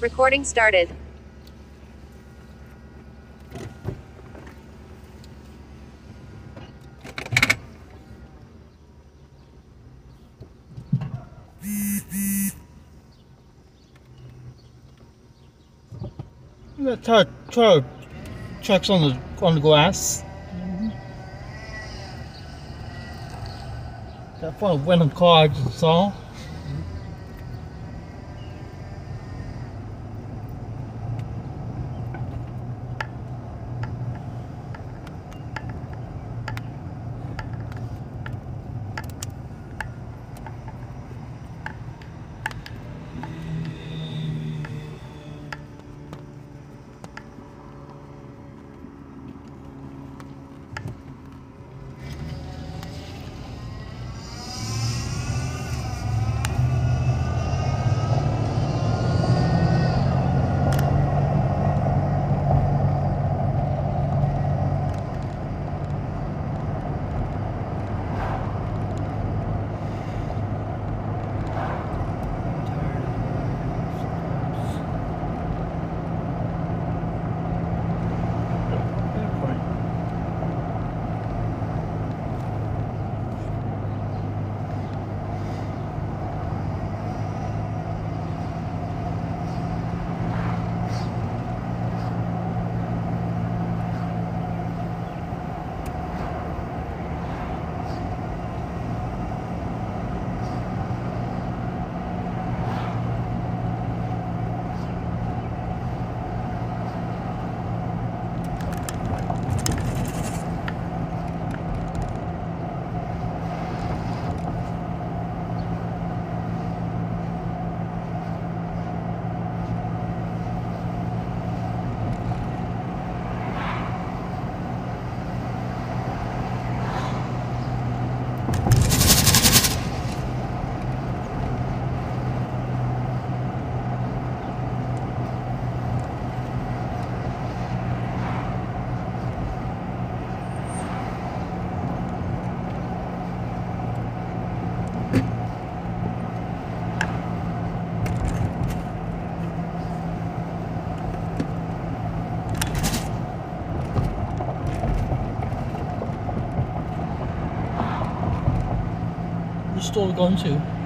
Recording started. That tire, tire tracks on the on the glass. Mm-hmm. That one went on car I just saw. Which store we going to?